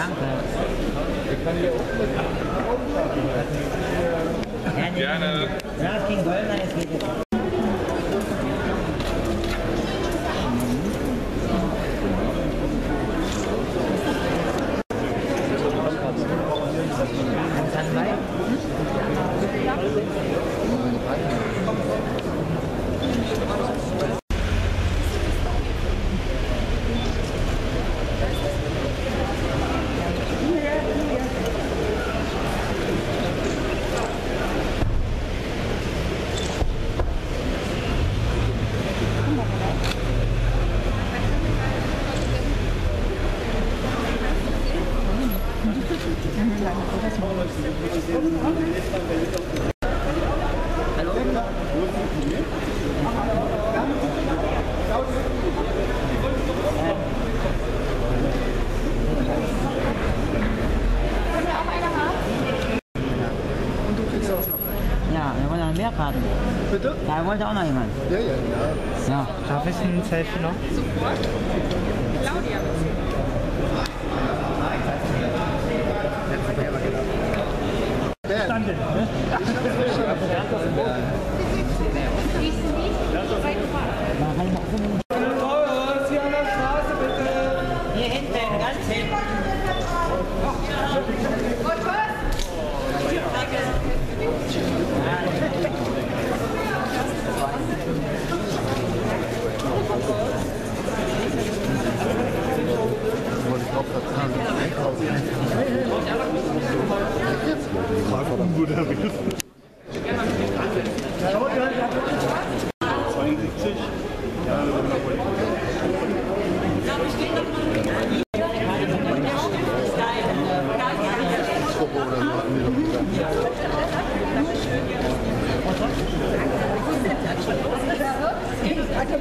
Danke. Gerne. Ja, es ging Goldner, es geht jetzt. Da wollte auch noch jemand. Ja, ja, ja. So, darf ich ein Selfie noch? Bernd.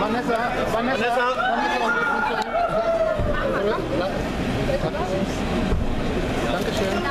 Vanessa, Vanessa, Vanessa. Dankeschön. Und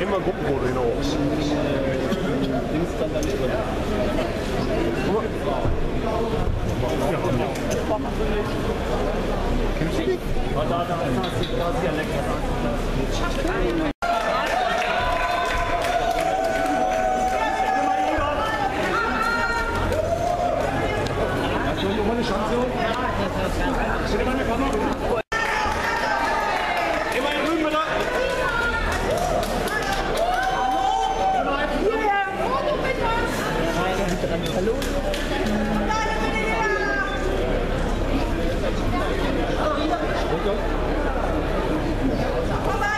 Immer Gruppenfoto hinaus. Kennst du die?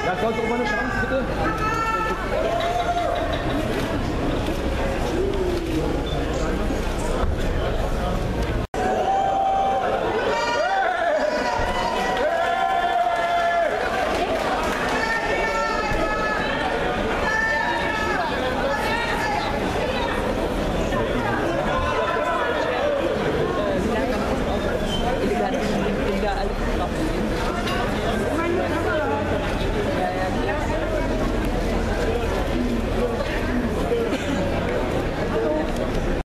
Lass uns doch mal eine Chance, bitte.